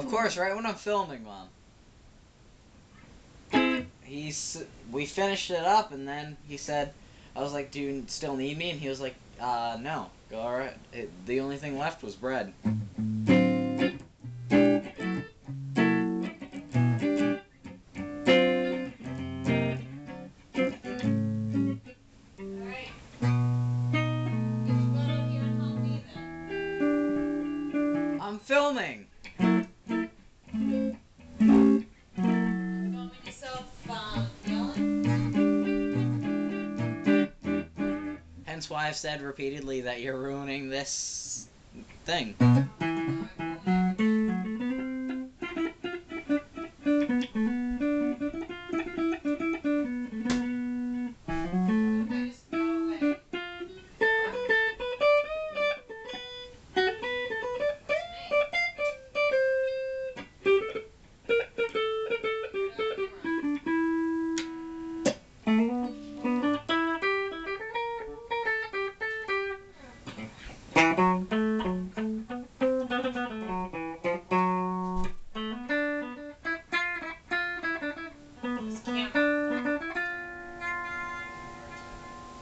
Of course, right when I'm filming, mom. He's we finished it up, and then he said, "I was like, do you still need me?" And he was like, "Uh, no, go all right." It, the only thing left was bread. Alright. Hence why I've said repeatedly that you're ruining this thing.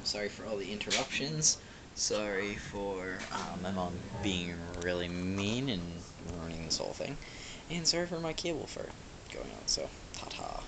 Um, sorry for all the interruptions. Sorry for um, my mom being really mean and ruining this whole thing. And sorry for my cable for going on, so, ta ta.